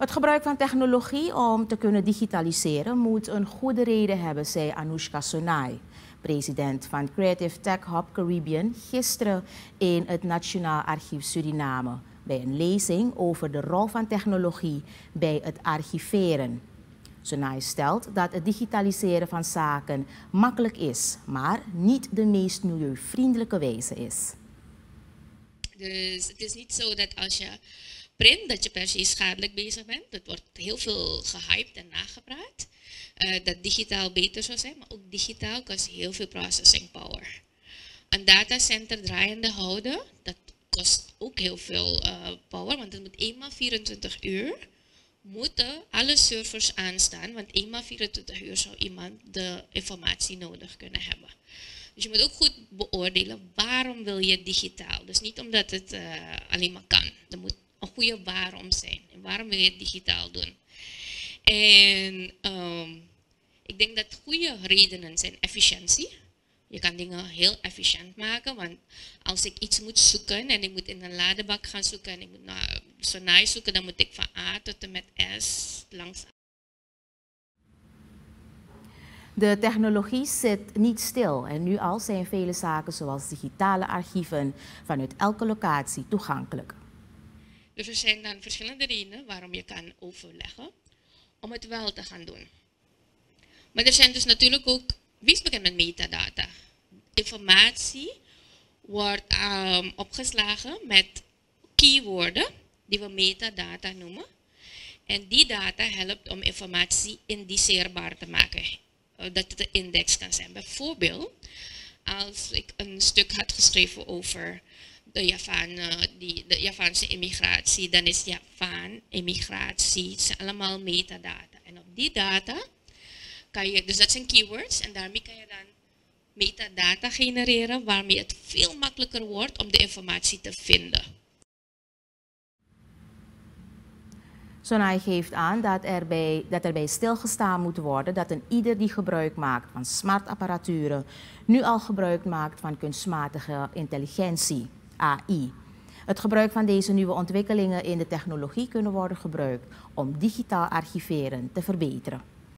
Het gebruik van technologie om te kunnen digitaliseren moet een goede reden hebben, zei Anoushka Sonai, president van Creative Tech Hub Caribbean, gisteren in het Nationaal Archief Suriname bij een lezing over de rol van technologie bij het archiveren. Sonai stelt dat het digitaliseren van zaken makkelijk is, maar niet de meest milieuvriendelijke wijze is. Dus het is niet zo dat als je print, dat je per se schadelijk bezig bent. Het wordt heel veel gehyped en nagepraat. Uh, dat digitaal beter zou zijn, maar ook digitaal kost heel veel processing power. Een datacenter draaiende houden, dat kost ook heel veel uh, power, want het moet eenmaal 24 uur moeten alle servers aanstaan, want eenmaal 24 uur zou iemand de informatie nodig kunnen hebben. Dus je moet ook goed beoordelen waarom wil je digitaal. Dus niet omdat het uh, alleen maar kan. Er moet een goede waarom zijn. En waarom wil je het digitaal doen? En um, ik denk dat goede redenen zijn efficiëntie. Je kan dingen heel efficiënt maken, want als ik iets moet zoeken en ik moet in een ladebak gaan zoeken en ik moet naar Sonai zoeken, dan moet ik van A tot en met S langs. De technologie zit niet stil en nu al zijn vele zaken zoals digitale archieven vanuit elke locatie toegankelijk. Dus er zijn dan verschillende redenen waarom je kan overleggen om het wel te gaan doen. Maar er zijn dus natuurlijk ook, wees bekend met metadata. Informatie wordt um, opgeslagen met keywords die we metadata noemen. En die data helpt om informatie indiceerbaar te maken. Uh, dat het een index kan zijn. Bijvoorbeeld, als ik een stuk had geschreven over de, Javaan, die, de Javaanse immigratie, dan is Javaan, immigratie, zijn allemaal metadata. En op die data kan je, dus dat zijn keywords, en daarmee kan je dan metadata genereren, waarmee het veel makkelijker wordt om de informatie te vinden. Sonai geeft aan dat er, bij, dat er bij stilgestaan moet worden dat een ieder die gebruik maakt van smartapparaturen nu al gebruik maakt van kunstmatige intelligentie. Het gebruik van deze nieuwe ontwikkelingen in de technologie kunnen worden gebruikt om digitaal archiveren te verbeteren.